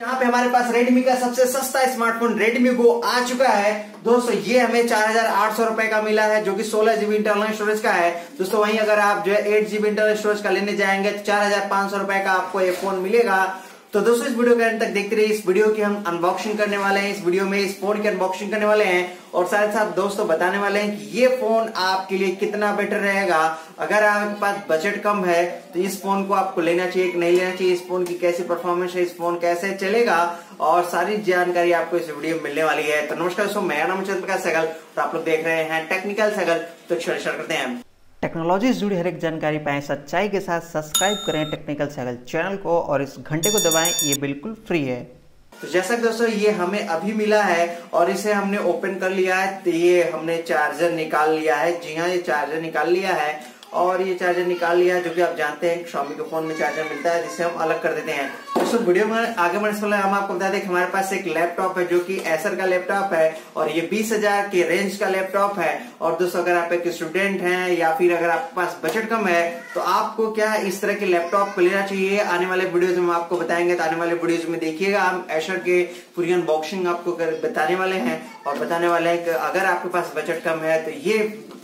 यहाँ पे हमारे पास Redmi का सबसे सस्ता स्मार्टफ़ोन Redmi Go आ चुका है। दोस्तों, ये हमें चार हज़ार आठ सौ रुपए का मिला है, जो कि सोलह जीबी इंटरनल स्टोरेज का है। दोस्तों, वहीं अगर आप जो है एट जीबी इंटरनल स्टोरेज का लेने जाएँगे तो चार हज़ार पाँच सौ रुपए का आपको ये फ़ोन मिलेगा। तो दोस्तों, इस वीडियो के अंत तक देखते रहिए। इस वीडियो की हम अनबॉक्सिंग करने वाले हैं। इस वीडियो में इस फ़ोन की अनबॉक्सिंग करने वाले हैं और साथ साथ दोस्तों बताने वाले हैं कि ये फ़ोन आपके लिए कितना बेटर रहेगा। अगर आपके पास बजट कम है तो इस फ़ोन को आपको लेना चाहिए कि नहीं लेना चाहिए। इस फ़ोन की कैसी परफॉर्मेंस है, इस फ़ोन कैसे चलेगा और सारी जानकारी आपको इस वीडियो में मिलने वाली है। तो नमस्कार दोस्तों, मेरा नाम चंद्रप्रकाश सैगल और आप लोग देख रहे हैं टेक्निकल सैगल तो शुरू करते हैं। टेक्नोलॉजी से जुड़ी हर एक जानकारी पाएँ सच्चाई के साथ। सब्सक्राइब करें टेक्निकल साइकिल चैनल को और इस घंटे को दबाएँ, ये बिल्कुल फ्री है। तो जैसा कि दोस्तों, ये हमें अभी मिला है और इसे हमने ओपन कर लिया है। तो ये हमने चार्जर निकाल लिया है। जी हाँ ये चार्जर निकाल लिया है और ये चार्जर निकाल लिया जो कि आप जानते हैं शॉमी के फ़ोन में चार्जर मिलता है, जिसे हम अलग कर देते हैं। दोस्तों वीडियो में आगे बढ़ने से पहले हम आपको बता दें कि हमारे पास एक लैपटॉप है जो कि एसर का लैपटॉप है और ये बीस हज़ार के रेंज का लैपटॉप है। और दोस्तों, अगर आप एक स्टूडेंट हैं या फिर अगर आपके पास बजट कम है तो आपको क्या इस तरह के लैपटॉप को लेना चाहिए? आने वाले वीडियोज़ में आपको बताएँगे। तो आने वाले वीडियोज़ में देखिएगा, हम एशर के पूरी अनबॉक्सिंग आपको बताने वाले हैं। और बताने वाले हैं कि अगर आपके पास बजट कम है तो ये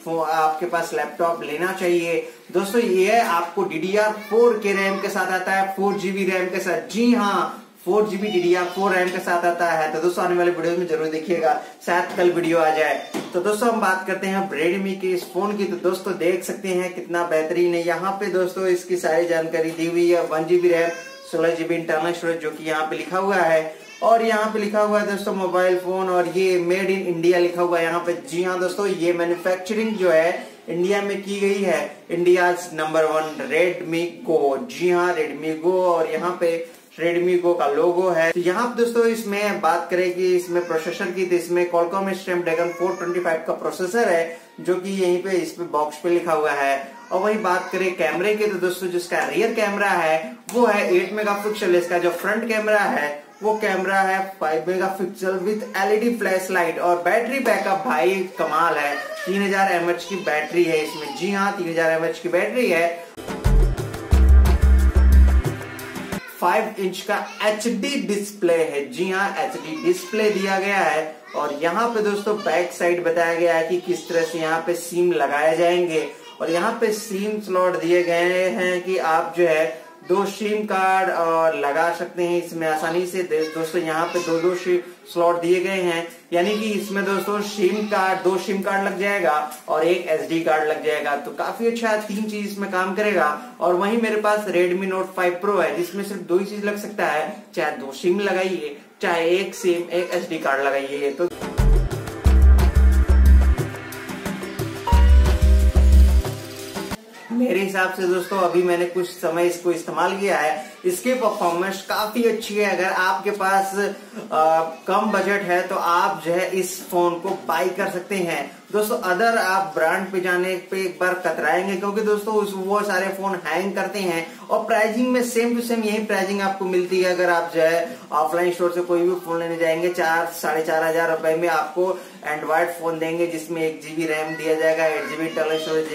आपके पास लैपटॉप लेना चाहिए। दोस्तों, ये आपको डीडीआर फोर के रैम के साथ आता है फोर जीबी रैम के साथ। जी हाँ four GB DDR four RAM के साथ आता है। तो दोस्तों, आने वाले वीडियो में ज़रूर देखिएगा, शायद कल वीडियो आ जाए। तो दोस्तों, हम बात करते हैं रेडमी के इस फ़ोन की। तो दोस्तों, देख सकते हैं कितना बेहतरीन है। यहाँ पे दोस्तों, इसकी सारी जानकारी दी हुई है वन जीबी रैम सोलह जीबी इंटरनल स्टोरेज जो कि यहाँ पे लिखा हुआ है। और यहाँ पे लिखा हुआ है दोस्तों मोबाइल फ़ोन और ये मेड इन इंडिया लिखा हुआ है यहाँ पे। जी हाँ दोस्तों, ये मैन्युफैक्चरिंग जो है इंडिया में की गई है। India number one Redmi go जी हाँ रेडमी गो और यहाँ पे रेडमी गो का लोगो है। तो यहाँ दोस्तों इसमें बात करें कि इसमें प्रोसेसर की तो इसमें कॉलकॉम स्नैपड्रैगन 425 का प्रोसेसर है, जो कि यहीं पे इस पे बॉक्स पे लिखा हुआ है। और वही बात करें कैमरे की तो दोस्तों जिसका रियर कैमरा है, वो है 8 मेगापिक्सल इसका जो फ्रंट कैमरा है, वो कैमरा है 5 megapixel with LED flash light और बैटरी बैकअप भाई कमाल है। 3000 हज़ार की बैटरी है इसमें। जी हाँ 3000 हज़ार की बैटरी है। फाइव इंच का एचडी डिस्प्ले है। जी हाँ HD डिस्प्ले दिया गया है। और यहाँ पे दोस्तों बैक साइड बताया गया है कि किस तरह से यहाँ पे सिम लगाए जाएँगे। और यहाँ पे सिम स्लॉट दिए गए हैं कि आप जो है दो सिम कार्ड और लगा सकते हैं। इसमें आसानी से दोस्तों, यहाँ पे दो दो स्लॉट दिए गए हैं। यानी कि इसमें दोस्तों सिम कार्ड दो सिम कार्ड लग जाएगा और एक एसडी कार्ड लग जाएगा। तो काफ़ी अच्छा तीन चीज़ इसमें काम करेगा। और वहीं मेरे पास Redmi Note 5 Pro है, जिसमें सिर्फ़ दो ही चीज़ लग सकता है। चाहे दो सिम लगाइए, चाहे एक सिम एक एसडी कार्ड लगाइए। तो मेरे हिसाब से दोस्तों अभी मैंने कुछ समय इसको इस्तेमाल किया है। इसकी परफॉर्मेंस काफ़ी अच्छी है। अगर आपके पास आ, कम बजट है तो आप जो है इस फ़ोन को बाई कर सकते हैं। दोस्तों अदर आप ब्रांड पे जाने पे एक बार कतराएँगे क्योंकि दोस्तों उस वो सारे फ़ोन हैंग करते हैं। और प्राइसिंग में सेम टू सेम यही प्राइजिंग आपको मिलती है। अगर आप जो है ऑफलाइन स्टोर से कोई भी फ़ोन लेने जाएँगे चार साढ़े चार हज़ार रुपए में आपको एंड्रॉइड फ़ोन देंगे जिसमें एक जीबी रैम दिया जाएगा एट जीबी इंटरनल स्टोरेज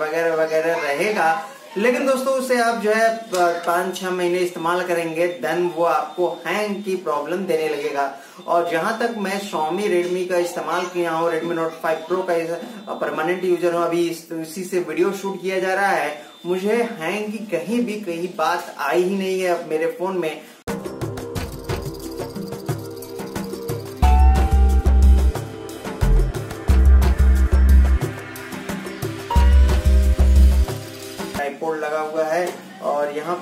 वगैरह वगैरह रहेगा। लेकिन दोस्तों, उसे आप जो है पाँच छह महीने इस्तेमाल करेंगे देन वो आपको हैंग की प्रॉब्लम देने लगेगा। और जहाँ तक मैं स्वामी रेडमी का इस्तेमाल किया हूँ रेडमी नोट फाइव प्रो का परमानेंट यूज़र हूँ, अभी इसी से वीडियो शूट किया जा रहा है। मुझे हैंग की कहीं भी, कहीं बात आई ही नहीं है मेरे फ़ोन में।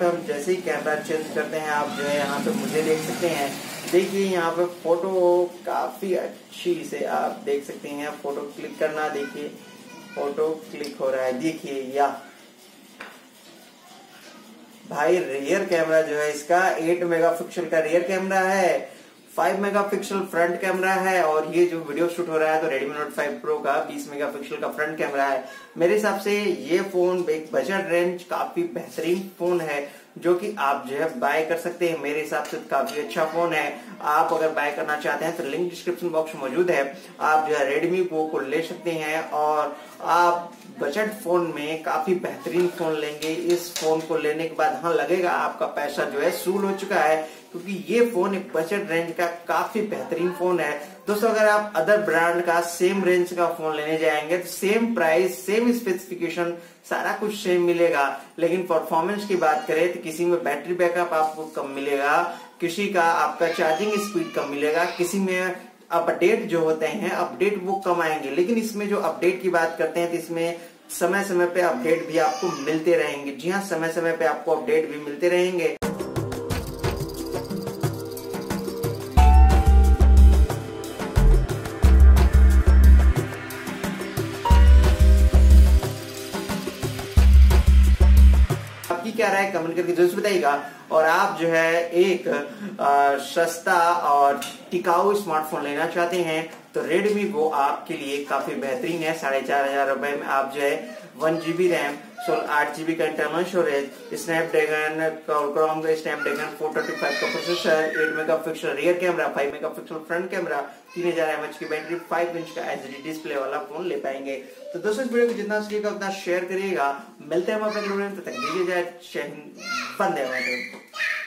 पे हम जैसे ही कैमरा चेंज करते हैं, आप जो है यहाँ पे मुझे देख सकते हैं। देखिए, यहाँ पे फ़ोटो काफ़ी अच्छी से आप देख सकते हैं। फ़ोटो क्लिक करना, देखिए फ़ोटो क्लिक हो रहा है। देखिए, या। भाई रियर कैमरा जो है, इसका 8 मेगापिक्सल का रियर कैमरा है। फाइव मेगापिक्सल फ्रंट कैमरा है और ये जो वीडियो शूट हो रहा है तो रेडमी नोट 5 प्रो का 20 मेगापिक्सल का फ्रंट कैमरा है। मेरे हिसाब से ये फ़ोन एक बजट रेंज काफ़ी बेहतरीन फ़ोन है, जो कि आप जो है बाय कर सकते हैं। मेरे हिसाब से काफ़ी अच्छा फ़ोन है। आप अगर बाय करना चाहते हैं तो लिंक डिस्क्रिप्शन बॉक्स मौजूद है। आप जो है रेडमी गो को ले सकते हैं और आप बजट फ़ोन में काफ़ी बेहतरीन फ़ोन लेंगे। इस फ़ोन को लेने के बाद हाँ लगेगा आपका पैसा जो है सूल हो चुका है। क्योंकि ये फ़ोन एक बजट रेंज का काफ़ी बेहतरीन फ़ोन है। दोस्तों, अगर आप अदर ब्रांड का सेम रेंज का फ़ोन लेने जाएँगे तो सेम प्राइस सेम स्पेसिफिकेशन सारा कुछ सेम मिलेगा। लेकिन परफॉर्मेंस की बात करें तो किसी में बैटरी बैकअप आपको कम मिलेगा, किसी का आपका चार्जिंग स्पीड कम मिलेगा, किसी में अपडेट जो होते हैं अपडेट वो कम आएँगे। लेकिन इसमें जो अपडेट की बात करते हैं तो इसमें समय समय पे अपडेट भी आपको मिलते रहेंगे। जी हाँ समय समय पे आपको अपडेट भी मिलते रहेंगे। क्या है? कमेंट करके ज़रूर बताइएगा। और आप जो है एक सस्ता और टिकाऊ स्मार्टफ़ोन लेना चाहते हैं तो रेडमी वो आपके लिए काफ़ी बेहतरीन है, साढ़े चार हज़ार रुपए में आप जो है वन जीबी रैम सोलह आठ जीबी का इंटरनल स्टोरेज स्नैपड्रैगन क्रॉम का स्नैपड्रैगन फोर थर्टी फाइव का processor eight mega pixel rear camera five mega pixel front camera तीन हज़ार एमएच की बैटरी फाइव इंच का एच डिस्प्ले वाला फ़ोन ले पाएँगे। तो दोस्तों, इस वीडियो को जितना सकेगा उतना शेयर करिएगा। मिलते हैं हम अपने तक दीजिए जाए वंदे मातरम।